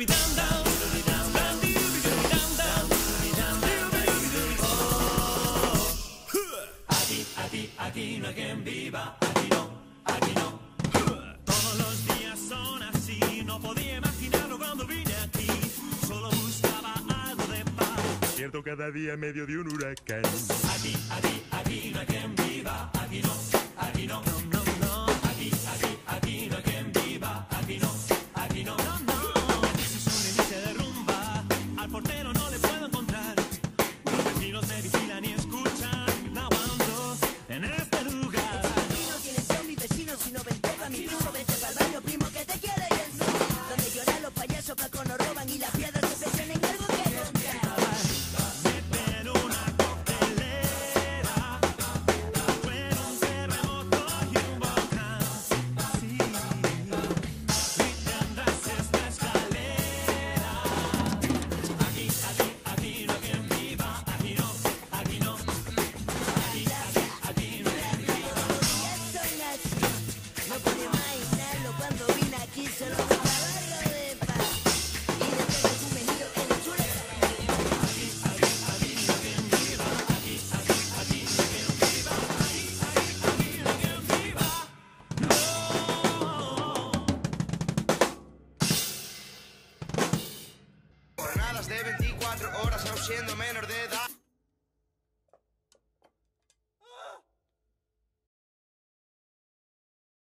Aquí aquí, aquí no hay quien viva, aquí no, aquí no. Todos los días son así, no podía imaginarlo cuando vine aquí. Solo buscaba algo de paz. Pierdo cada día en medio de un huracán. Aquí, aquí, aquí no hay quien viva, de 24 horas aún siendo menor de edad.